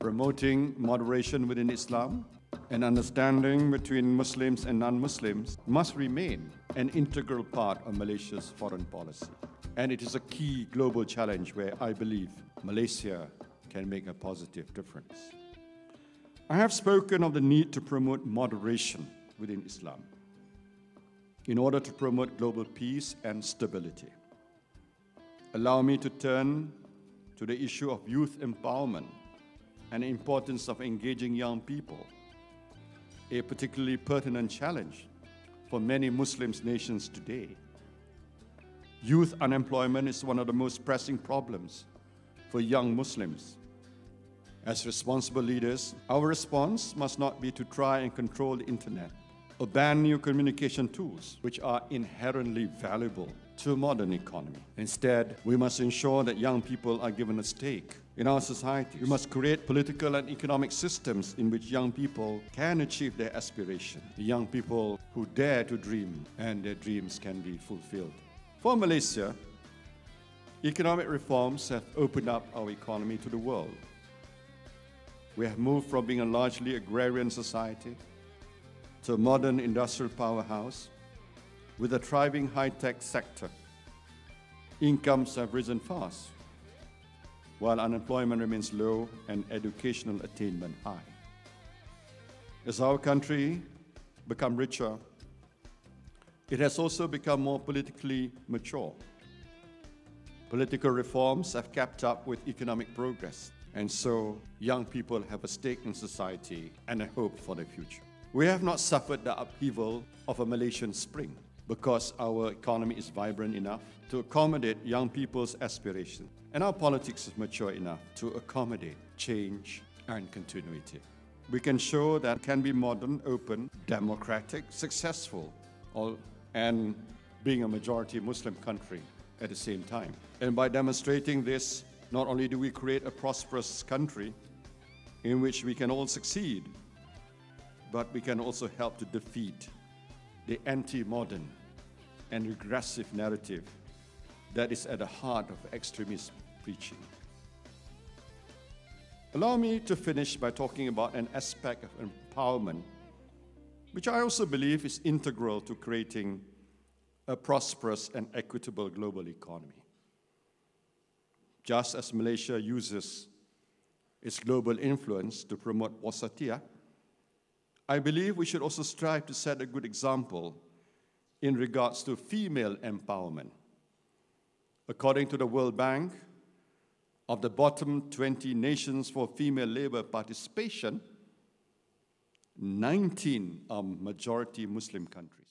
Promoting moderation within Islam and understanding between Muslims and non Muslims must remain an integral part of Malaysia's foreign policy. And it is a key global challenge where I believe Malaysia can make a positive difference. I have spoken of the need to promote moderation within Islam in order to promote global peace and stability. Allow me to turn to the issue of youth empowerment and importance of engaging young people, a particularly pertinent challenge for many Muslim nations today. Youth unemployment is one of the most pressing problems for young Muslims. As responsible leaders, our response must not be to try and control the internet or ban new communication tools, which are inherently valuable to a modern economy. Instead, we must ensure that young people are given a stake in our society. We must create political and economic systems in which young people can achieve their aspiration. The young people who dare to dream and their dreams can be fulfilled. For Malaysia, economic reforms have opened up our economy to the world. We have moved from being a largely agrarian society to a modern industrial powerhouse with a thriving high-tech sector. Incomes have risen fast, while unemployment remains low and educational attainment high. As our country become richer, it has also become more politically mature. Political reforms have kept up with economic progress, and so young people have a stake in society and a hope for the future. We have not suffered the upheaval of a Malaysian spring because our economy is vibrant enough to accommodate young people's aspirations, and our politics is mature enough to accommodate change and continuity. We can show that can be modern, open, democratic, successful, and being a majority Muslim country at the same time. And by demonstrating this, not only do we create a prosperous country in which we can all succeed, but we can also help to defeat the anti-modern and regressive narrative that is at the heart of extremist preaching. Allow me to finish by talking about an aspect of empowerment, which I also believe is integral to creating a prosperous and equitable global economy. Just as Malaysia uses its global influence to promote wasatia, I believe we should also strive to set a good example in regards to female empowerment. According to the World Bank, of the bottom 20 nations for female labor participation, 19 are majority Muslim countries.